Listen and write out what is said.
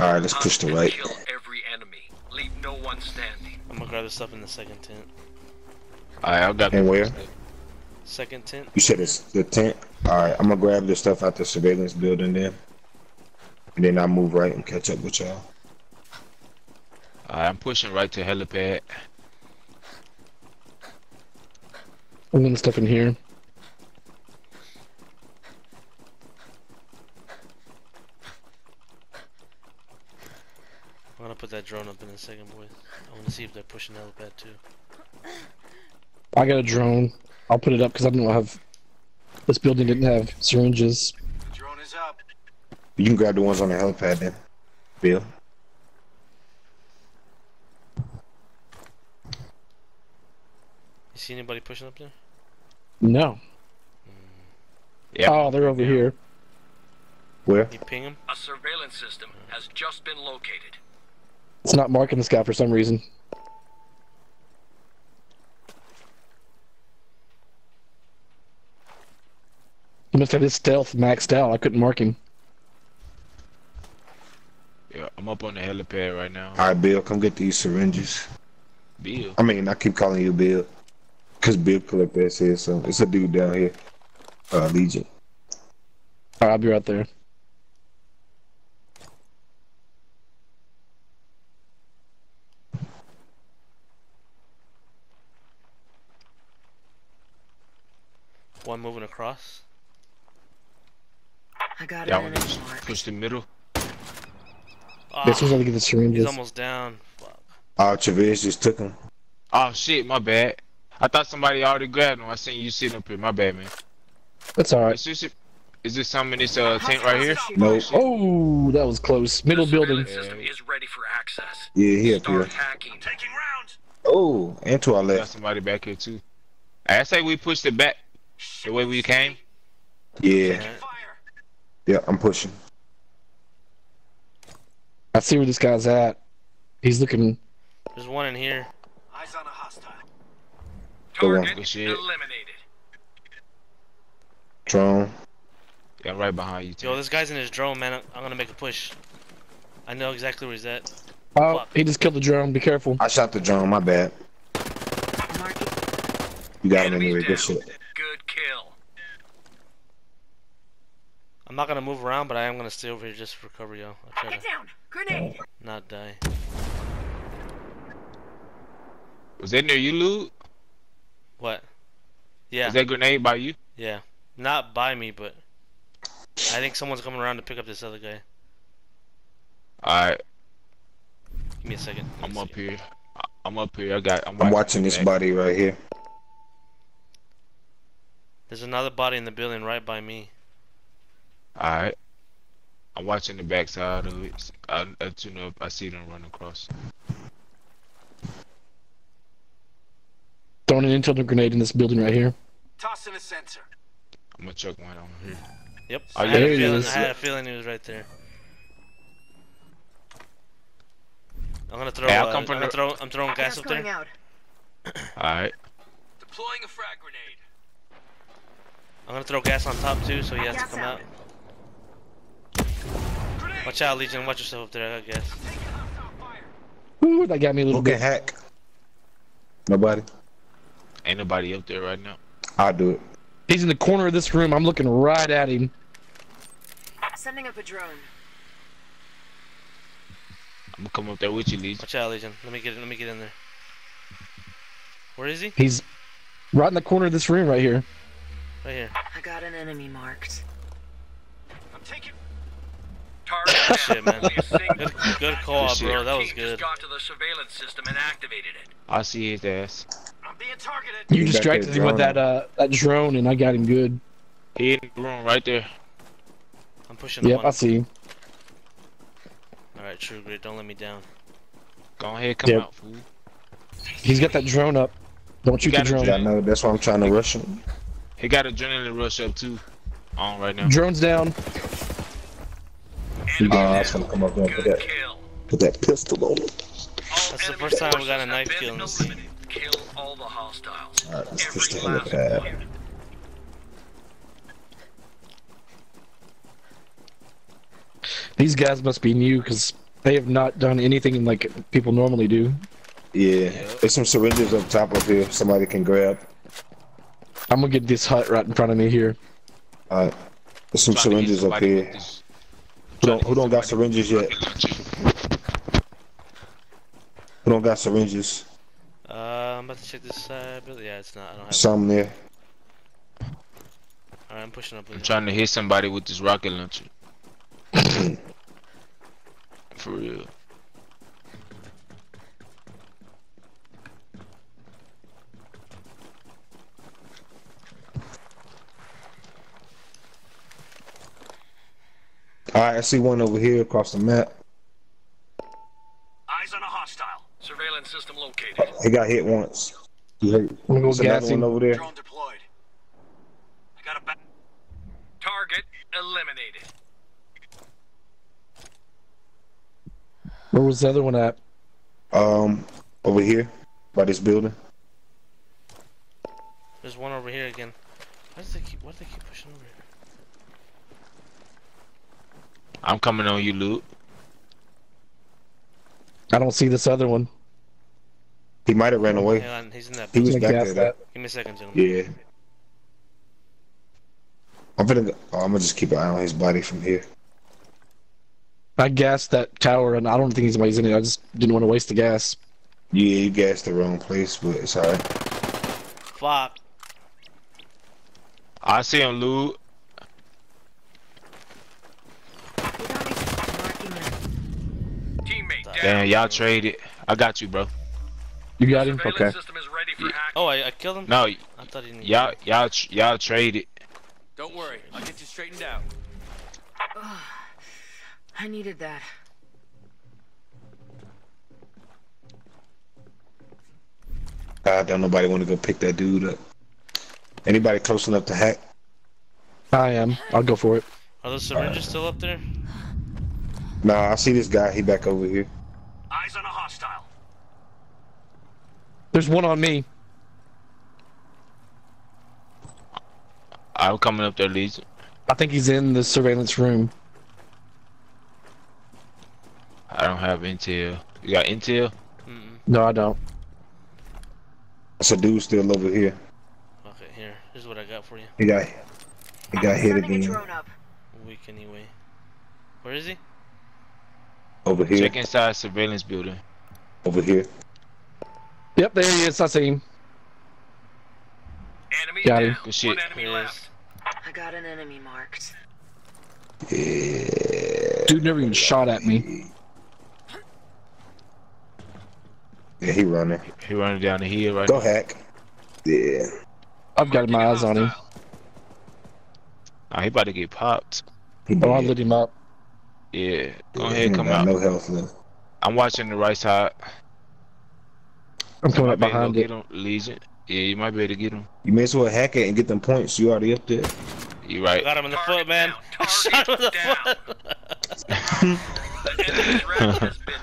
All right, let's push the right. Kill every enemy. Leave no one standing. I'm gonna grab this stuff in the second tent. Alright, I got And the where? Second tent. You said it's the tent. All right, I'm gonna grab the stuff out the surveillance building then, and then I'll move right and catch up with y'all. Alright, I'm pushing right to helipad. I'm gonna stuff in here. I'm gonna put that drone up in a second, boys. I wanna see if they're pushing the helipad too. I got a drone. I'll put it up because I don't have. This building didn't have syringes. Drone is up. You can grab the ones on the helipad then, Bill. You see anybody pushing up there? No. Hmm. Yeah. Oh, they're over here. Where? You ping them? A surveillance system has just been located. It's not marking this guy for some reason. He must have his stealth maxed out. I couldn't mark him. Yeah, I'm up on the helipad right now. All right, Bill, come get these syringes. Bill. I mean, I keep calling you Bill, cause Bill collect that here. So it's a dude down here, uh, Legion. Alright, I'll be right there. One moving across. I got Yeah, I it want in to a mark. push the middle. As soon as I get the syringes. he's almost down. Fuck. Uh, Chavez just took him. Oh shit, my bad. I thought somebody already grabbed him. I seen you sitting up here. My bad, man. That's alright. Is this, is this something in this uh, tent right here? No. Oh, that was close. Middle the building. surveillance system is ready for access. Yeah, he up here. Start hacking. Taking rounds. Oh, and to our Got somebody back here too. I say we pushed it back the way we came. Yeah, Alright. Fire. yeah, I'm pushing. I see where this guy's at. He's looking. There's one in here. Eyes on a hostile. Target Good shit. eliminated. Drone. Yeah, right behind you. Yo, this guy's in his drone, man. I'm- I'm gonna make a push. I know exactly where he's at. Oh, Fuck. he just killed the drone. Be careful. I shot the drone. My bad. You got him Enemies anyway. Good shit. Good kill. I'm not gonna move around, but I am gonna stay over here just for cover, yo. I'll try Get to down. Grenade. not die. Was that near you, Luke? What? Yeah, Was that grenade by you? yeah. Not by me, but I think someone's coming around to pick up this other guy. Alright, Give me a second. Let me I'm see. up here. I- I'm up here. I got. I'm, I'm watching this back. body right here. There's another body in the building right by me. Alright. I'm watching the backside of it. I, I you know I see them run across. Throwing an internal grenade in this building right here. Tossing a sensor. I'm gonna chuck one on here. Yep. Oh, I, yeah, had a feeling, is. I had a feeling he was right there. I'm gonna throw. Hey, I'll uh, come from I'm, gonna throw I'm throwing gas Gas up there. Alright. Deploying a frag grenade. I'm gonna throw gas on top too, so he has to come out. out. Watch out, Legion. Watch yourself up there. I got gas. Taking hostile fire. Ooh, that got me a little Who can bit. hack? Nobody. Ain't nobody up there right now. I'll do it. He's in the corner of this room. I'm looking right at him. Sending up a drone. I'm gonna come up there with you, Legion. Watch out, Legion. Let me get. Let me get in there. Where is he? He's right in the corner of this room right here. Right here. I got an enemy marked. I'm taking. Target Shit, man. Only a single- Good, good call, Good shit. bro. That was good. Got to the surveillance system and activated it. I see his ass. I'm being targeted. You distracted that him with that uh that drone, and I got him good. He in the room right there. I'm pushing Yep, one. I see. him. All right, True Grit. Don't let me down. Go ahead, come Yep. out, fool. He's got that drone up. Don't shoot the drone. Yeah, I know. That's why I'm trying to rush him. He got adrenaline rush up too. On right now. Drone's down. Uh, Enemy I was gonna come up there and put that, put that pistol on him. That's the first time we got a knife kill in been this game. Kill all the hostiles. All right, let's push the Every last helipad. one. These guys must be new because They have not done anything like people normally do. Yeah. There's some syringes up top of here. Somebody can grab. I'm gonna get this hut right in front of me here. Alright. There's some Trying syringes up here. this- Who don't, who don't got syringes yet? this rocket launcher. Who don't got syringes? Uh, I'm about to check this side, but yeah, it's not. I don't have. Some there. Alright, I'm pushing up. I'm trying to hit somebody with this rocket launcher. For real. Alright, I see one over here across the map. Eyes on a hostile. Surveillance system located. He got hit once. He hurt. I'm gonna go There's another one over there. Drone deployed. I got a back. Target eliminated. Where was the other one at? Um, over here, by this building. There's one over here again. Why does they keep? Why do they keep pushing over here? I'm coming on you, Luke. I don't see this other one. He might have ran away. On, he's in that. He was back there. gas that. Give me a second, gentlemen. Yeah. I'm gonna. Oh, I'm gonna just keep an eye on his body from here. I gassed that tower, and I don't think anybody's in it. I just didn't want to waste the gas. Yeah, you gassed the wrong place, but it's alright. Fuck. I see him, Luke. We got these marking them. Teammate down. Damn, y'all traded. I got you, bro. You got him? Surveillance Okay. system is ready for hacking. Oh, I, I killed him. No, I thought he. y'all, y'all, tr- y'all traded. Don't worry, I'll get you straightened out. I needed that. God, don't nobody want to go pick that dude up. Anybody close enough to hack? I am. I'll go for it. Are those syringes still up there? Nah, I see this guy. He back over here. Eyes on a hostile. There's one on me. I'm coming up there, Legion. I think he's in the surveillance room. I don't have intel. You got intel? Mm-mm. No, I don't. That's a dude still over here. Okay, here. Here's what I got for you. He got. He got hit Sending a again. drone up. Weak anyway. Where is he? Over here. Check inside surveillance building. Over here. Yep, there he is. I see him. Enemy Got him. down. Good shit. One enemy Yes. left. I got an enemy marked. Yeah. Dude never even shot at me. Yeah, he running. He running down the hill right Go now. hack. Yeah. I've got my eyes on him. Nah, he about to get popped. Oh, I lit him up. Yeah, go Yeah, ahead, come out. No health left. I'm watching the right side. I'm coming Might up be able to behind get it. him, Legion. Yeah, you might be able to get him. You may as well hack it and get them points. You already up there. You I right. got him in the Target foot, man. down. I shot him in the Target foot. The enemy threat has been